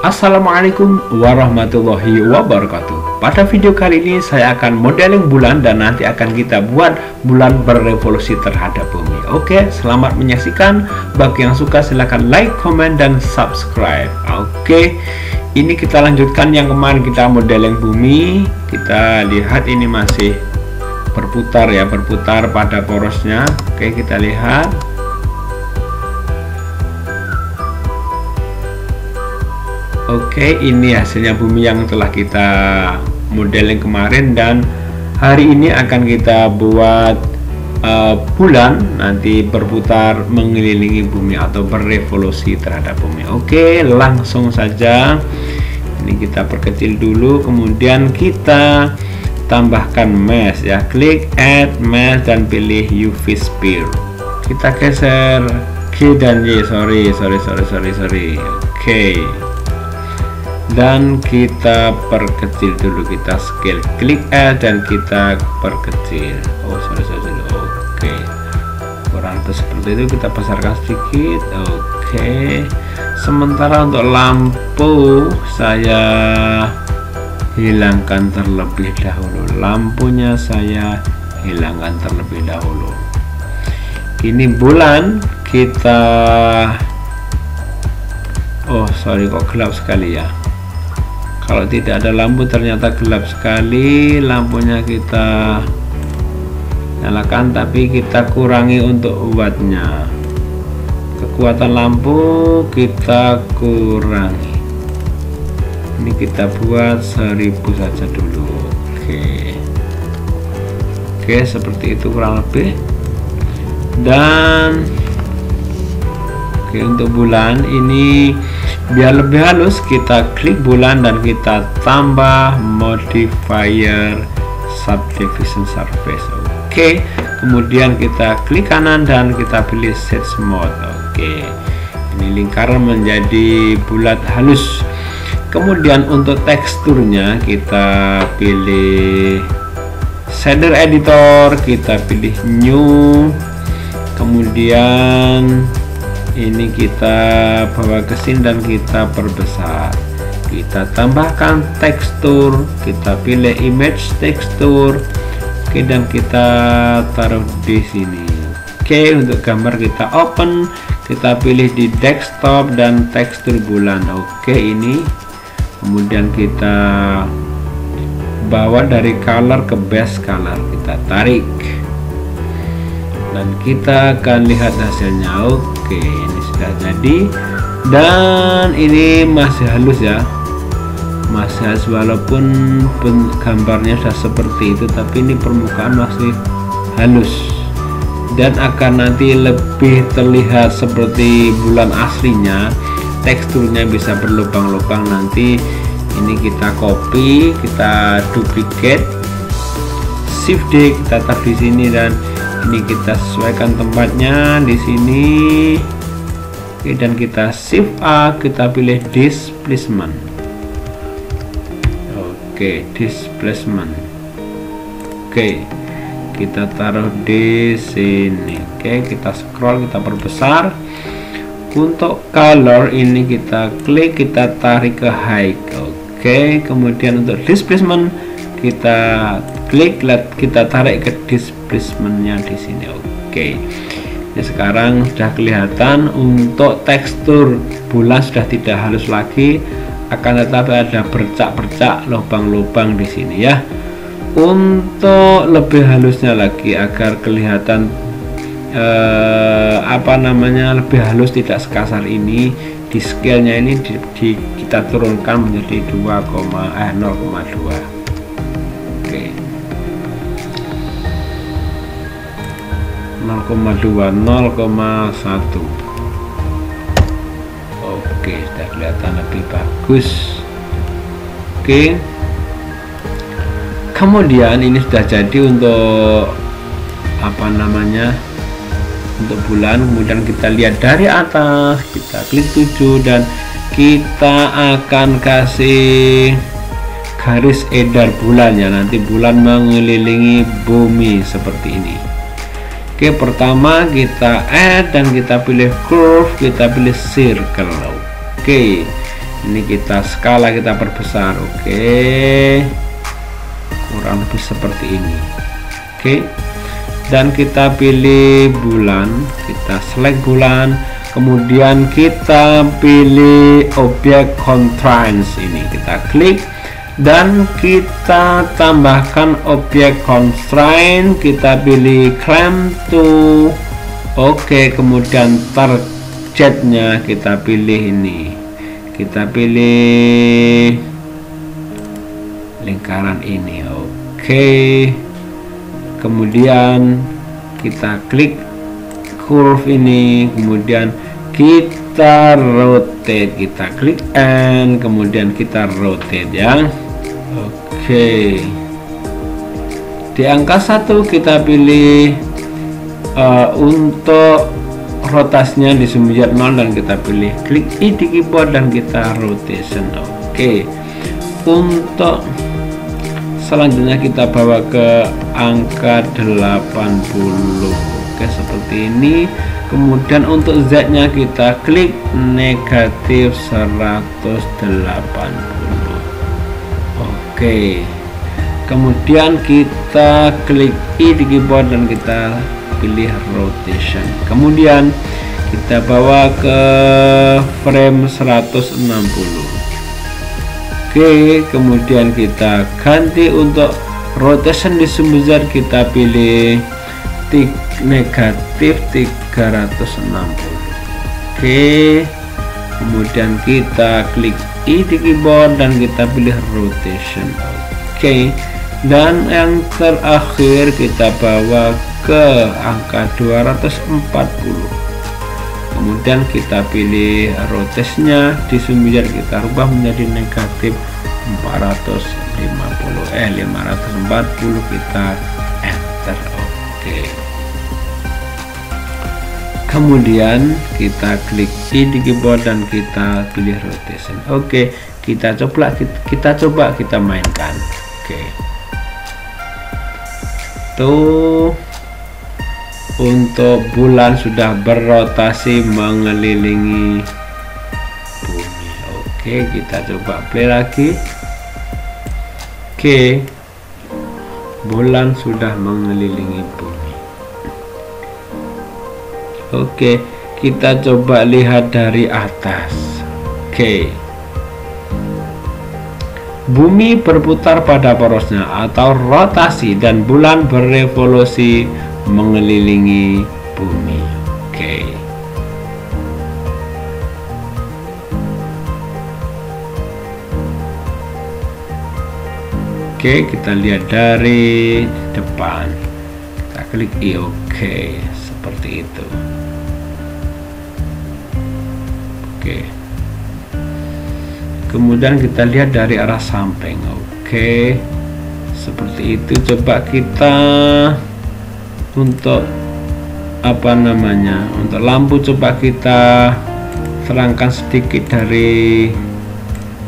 Assalamualaikum warahmatullahi wabarakatuh. Pada video kali ini saya akan modeling bulan dan nanti akan kita buat bulan berevolusi terhadap bumi. Oke selamat menyaksikan. Bagi yang suka silahkan like, comment, dan subscribe. Oke ini kita lanjutkan yang kemarin kita modeling bumi. Kita lihat ini masih berputar ya berputar pada porosnya. Oke kita lihat Oke, ini hasilnya bumi yang telah kita modeling kemarin dan hari ini akan kita buat uh, bulan nanti berputar mengelilingi bumi atau berevolusi terhadap bumi. Oke, langsung saja. Ini kita perkecil dulu, kemudian kita tambahkan mesh ya. Klik add mesh dan pilih UV sphere. Kita geser K dan Y. Sorry, sorry, sorry, sorry, sorry. Oke. Okay dan kita perkecil dulu kita scale klik L dan kita perkecil oh sorry sorry, sorry. oke okay. kurang lebih seperti itu kita besarkan sedikit oke okay. sementara untuk lampu saya hilangkan terlebih dahulu lampunya saya hilangkan terlebih dahulu ini bulan kita oh sorry kok gelap sekali ya kalau tidak ada lampu ternyata gelap sekali. Lampunya kita nyalakan tapi kita kurangi untuk wattnya kekuatan lampu kita kurangi. Ini kita buat 1000 saja dulu. Oke. Oke seperti itu kurang lebih. Dan oke untuk bulan ini biar lebih halus kita klik bulan dan kita tambah modifier subdivision surface. Oke kemudian kita klik kanan dan kita pilih set mode. Oke ini lingkaran menjadi bulat halus. Kemudian untuk teksturnya kita pilih shader editor kita pilih new. Kemudian ini kita bawa ke sini dan kita perbesar. Kita tambahkan tekstur kita pilih image tekstur oke dan kita taruh di sini. Oke untuk gambar kita open kita pilih di desktop dan tekstur bulan. Oke ini. Kemudian kita bawa dari color ke base color kita tarik dan kita akan lihat hasilnya. Oke ini sudah jadi. Dan ini masih halus ya. Masih halus walaupun gambarnya sudah seperti itu tapi ini permukaan masih halus. Dan akan nanti lebih terlihat seperti bulan aslinya. Teksturnya bisa berlubang-lubang. Nanti ini kita copy kita duplicate. Shift D kita taruh di sini dan ini kita sesuaikan tempatnya di sini. Oke, dan kita shift A kita pilih displacement. Oke displacement. Oke kita taruh di sini. Oke kita scroll kita perbesar. Untuk color ini kita klik kita tarik ke high. Oke kemudian untuk displacement kita klik kita tarik ke displacementnya di sini. Oke. Ini sekarang sudah kelihatan untuk tekstur. Bulan sudah tidak halus lagi. Akan tetapi ada bercak-bercak lubang-lubang di sini ya. Untuk lebih halusnya lagi agar kelihatan eh, apa namanya lebih halus tidak sekasar ini di scale nya ini di, di, kita turunkan menjadi 2, eh 0,2 0,1 oke sudah kelihatan lebih bagus. Oke. Kemudian ini sudah jadi untuk apa namanya untuk bulan. Kemudian kita lihat dari atas kita klik 7 dan kita akan kasih garis edar bulan ya. Nanti bulan mengelilingi bumi seperti ini Oke pertama kita add dan kita pilih curve kita pilih circle. Oke ini kita skala kita perbesar. Oke kurang lebih seperti ini. Oke dan kita pilih bulan kita select bulan. Kemudian kita pilih objek constraints ini. Kita klik dan kita tambahkan objek constraint kita pilih clamp to oke okay, kemudian targetnya kita pilih ini. Kita pilih lingkaran ini oke. Okay. kemudian kita klik curve ini kemudian kita rotate. Kita klik N kemudian kita rotate ya oke. Di angka satu kita pilih uh, untuk rotasinya di sumber 0 dan kita pilih klik I di keyboard dan kita rotation. Oke. Untuk selanjutnya kita bawa ke angka 80 oke seperti ini. Kemudian untuk Z nya kita klik negatif 180 Oke. Kemudian kita klik I di keyboard dan kita pilih rotation. Kemudian kita bawa ke frame 160 Oke kemudian kita ganti untuk rotation di sumber kita pilih negatif 360 Oke kemudian kita klik I di keyboard dan kita pilih rotation. Oke. Okay. dan yang terakhir kita bawa ke angka 240 kemudian kita pilih rotasinya. Di sumber kita rubah menjadi negatif 450 eh 540 kita enter. Oke. okay kemudian kita klik I di keyboard dan kita pilih rotation. Oke kita coba kita coba kita mainkan. Oke. Tuh. Untuk bulan sudah berrotasi mengelilingi bumi. Oke kita coba play lagi. Oke. Bulan sudah mengelilingi bumi Oke kita coba lihat dari atas. Oke. Bumi berputar pada porosnya atau rotasi dan bulan berevolusi mengelilingi bumi. Oke. Oke kita lihat dari depan. Kita klik I oke seperti itu Oke. Kemudian kita lihat dari arah samping. Oke. Seperti itu. Coba kita untuk apa namanya untuk lampu coba kita terangkan sedikit dari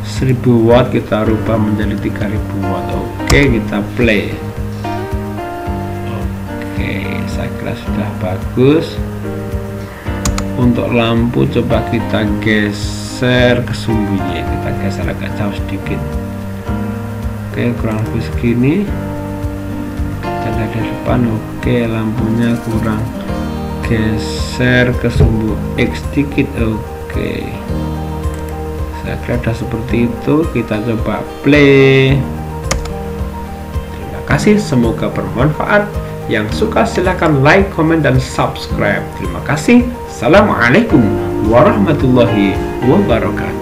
1000 watt kita rubah menjadi 3000 watt. Oke kita play. Oke saya kira sudah bagus untuk lampu coba kita geser ke sumbunya. Kita geser agak jauh sedikit. Oke kurang lebih segini. Kita dari depan. Oke lampunya kurang. Geser ke sumbu X sedikit. Oke. Saya kira ada seperti itu. Kita coba play. Terima kasih. Semoga bermanfaat yang suka silahkan like, comment, dan subscribe. Terima kasih. Assalamualaikum warahmatullahi wabarakatuh.